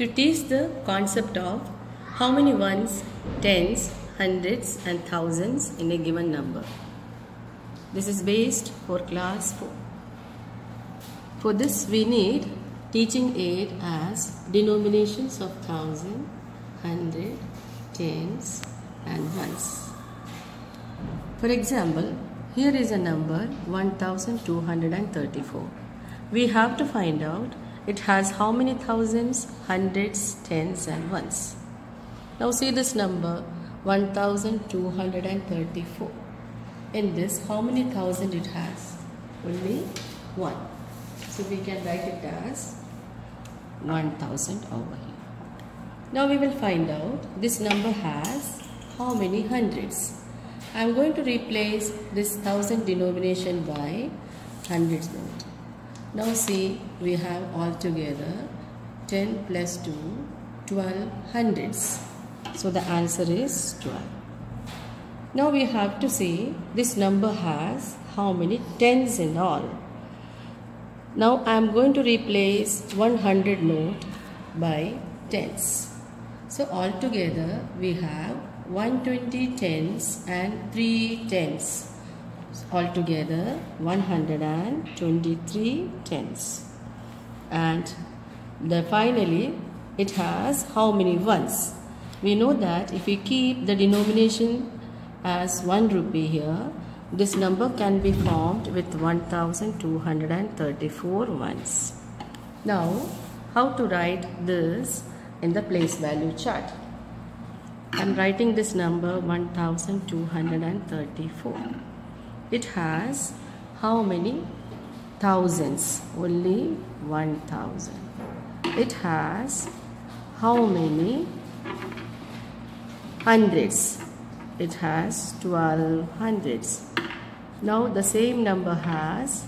to teach the concept of how many ones, tens, hundreds and thousands in a given number. This is based for class 4. For this we need teaching aid as denominations of thousand, hundred, tens and ones. For example, here is a number 1234. We have to find out it has how many thousands, hundreds, tens and ones. Now see this number 1234. In this how many thousand it has? Only 1. So we can write it as 1000 over here. Now we will find out this number has how many hundreds. I am going to replace this thousand denomination by hundreds note. Now see we have altogether 10 plus 2 12 hundreds. So the answer is 12. Now we have to see this number has how many tens in all. Now I am going to replace 100 note by tens. So altogether we have 120 tens and 3 tens. Altogether 123 tens. And the finally it has how many ones? We know that if we keep the denomination as 1 rupee here, this number can be formed with 1234 ones. Now, how to write this in the place value chart? I am writing this number 1234. It has how many thousands? Only 1000. It has how many hundreds? It has 12 hundreds. Now the same number has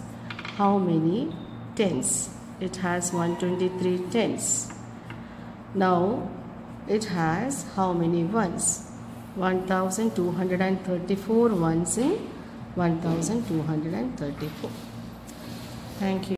how many tens? It has 123 tens. Now it has how many ones? 1234 ones in 1234. Thank you.